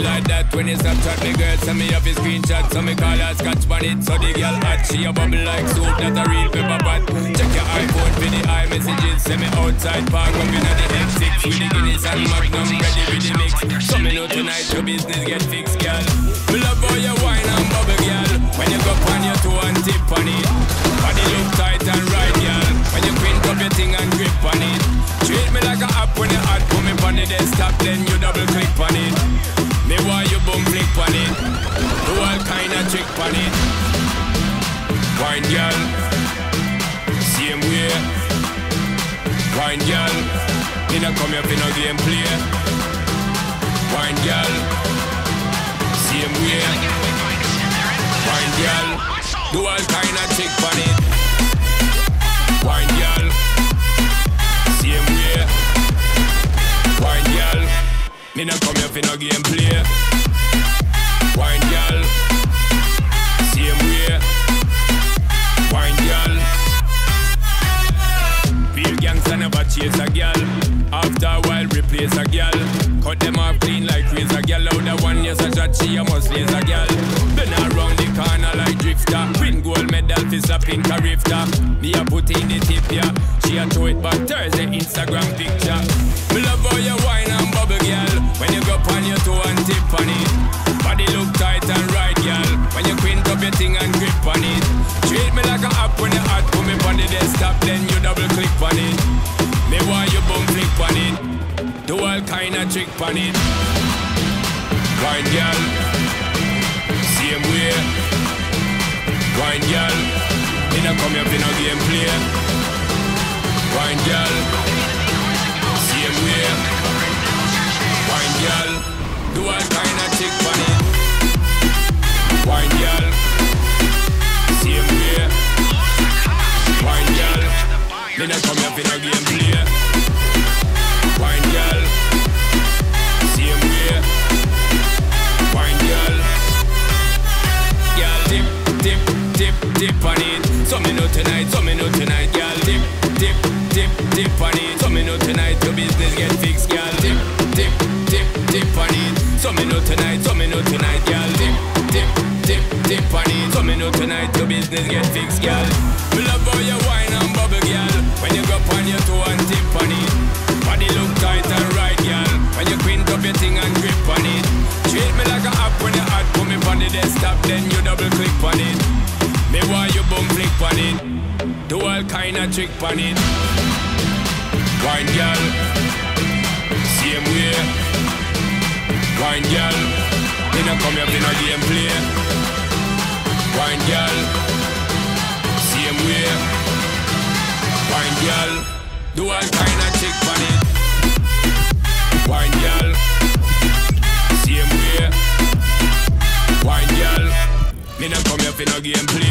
like that when you stop chat. Me girl send me off a screenshot so me call her scotch bonnet so the girl hot she a bubble like soup that a real pepper pot. Check your iPhone for the iMessages send me outside park. Up inna the M6 with the Guinness and Magnum ready with the mix. So me know tonight your business get fixed girl. Me love how you wine and bubble girl. When you go on your toe and tip on it. Body look tight and right girl. When you quint up your thing and grip on it. Treat me like a app when you hot. Put me on the desktop then you girl same way. Wine girl me not come here for no game play wine girl same way. Wine girl do all kind of trick on it. Wine girl same way. Wine girl me not come here for no game play a shot, she a must raise a girl. Then around the corner like drifter. Win gold medal for a rifter. Me a put in the tip yeah. She a throw it back Thursday Instagram picture. Me love how you wine and bubble girl. When you go on your toe and tip on it. Body look tight and right girl. When you quint up your thing and grip on it. Treat me like a app when you hot. Put me on the desktop then you double click on it. Me want you boom flick on it. Do all kind of trick on it. Wine girl, same way. Wine girl, me not come here for no game play. Wine girl, same way. Wine girl, do all kind of trick on it. Wine girl, same way. Wine girl, me not come here for no game play. On it. So me know tonight, so me know tonight, girl dip, dip, dip, dip on it. So me know tonight your business get fixed, girl dip, dip, dip, dip on it. So me know tonight, so me know tonight, girl dip, dip, dip, dip on it. So me know tonight your business get fixed, girl. Me love how you wine and bubble, girl. When you go on your toe and tip on it. Body look tight you on it. Do all kind of trick on it. Wine girl, same way. Wine girl, me not come here for no game play. Wine girl, same way. Wine girl, do all kind of trick on it. Wine girl, same way. Wine girl, me not come here for no game play.